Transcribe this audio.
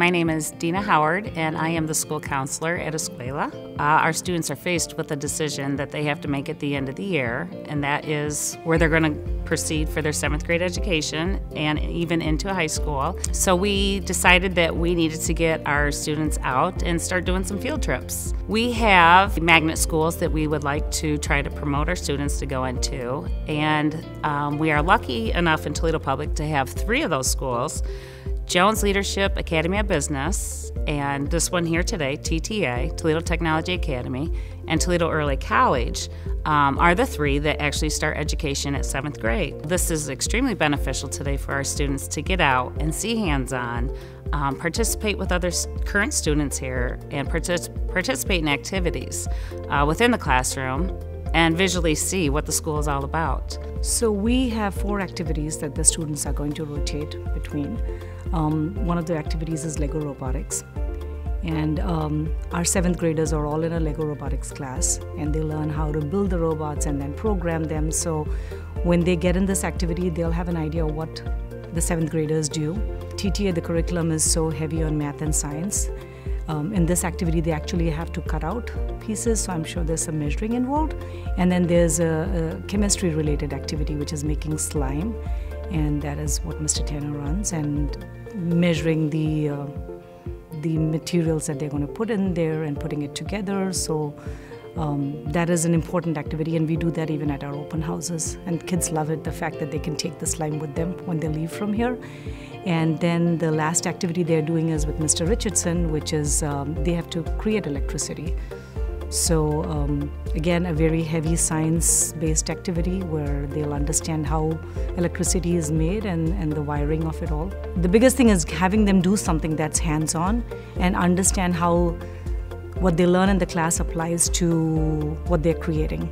My name is Dina Howard, and I am the school counselor at Escuela. Uh, our students are faced with a decision that they have to make at the end of the year, and that is where they're going to proceed for their seventh grade education and even into high school. So we decided that we needed to get our students out and start doing some field trips. We have magnet schools that we would like to try to promote our students to go into, and um, we are lucky enough in Toledo Public to have three of those schools. Jones Leadership Academy of Business, and this one here today, TTA, Toledo Technology Academy, and Toledo Early College um, are the three that actually start education at seventh grade. This is extremely beneficial today for our students to get out and see hands on, um, participate with other current students here, and partic participate in activities uh, within the classroom and visually see what the school is all about. So we have four activities that the students are going to rotate between. Um, one of the activities is Lego robotics. And um, our seventh graders are all in a Lego robotics class, and they learn how to build the robots and then program them. So when they get in this activity, they'll have an idea of what the seventh graders do. TTA, the curriculum is so heavy on math and science. Um, in this activity, they actually have to cut out pieces, so I'm sure there's some measuring involved. And then there's a, a chemistry related activity, which is making slime, and that is what Mr. Tanner runs. And measuring the uh, the materials that they're going to put in there and putting it together. So um, that is an important activity, and we do that even at our open houses. And kids love it the fact that they can take the slime with them when they leave from here. And then the last activity they're doing is with Mr. Richardson, which is um, they have to create electricity. So, um, again, a very heavy science based activity where they'll understand how electricity is made and, and the wiring of it all. The biggest thing is having them do something that's hands on and understand how what they learn in the class applies to what they're creating.